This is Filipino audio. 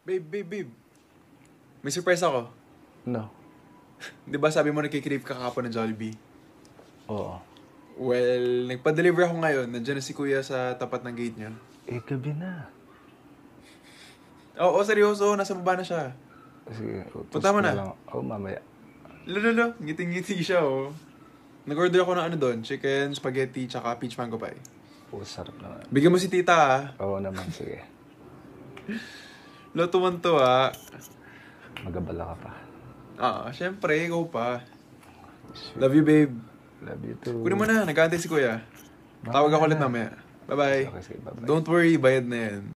Babe, babe, babe. May surprise ako. No. Di ba sabi mo nagkikrave ka kahapon ng Jollibee? Oo. Well, nagpa-deliver ako ngayon. Nandiyan na si kuya sa tapat ng gate niya. Eh, gabi na. Oo, seryoso. Nasa baba na siya. Sige, utos Punta mo na. lang. Oo, mamaya. Lalo, ngiting-ngiti siya, oh. Nag-order ako ng ano doon, chicken, spaghetti, tsaka peach mango pie. Oo, sarap naman. Bigyan mo si tita, ah. Oo naman, sige. To, ah. Magabala ka pa. Ah, syempre, ikaw pa. Love you, babe. Love you too. Kunin mo na, nag si kuya. Tawag ako ulit mamaya. Bye-bye. Okay, sige, bye-bye. Don't worry, bayad na yan.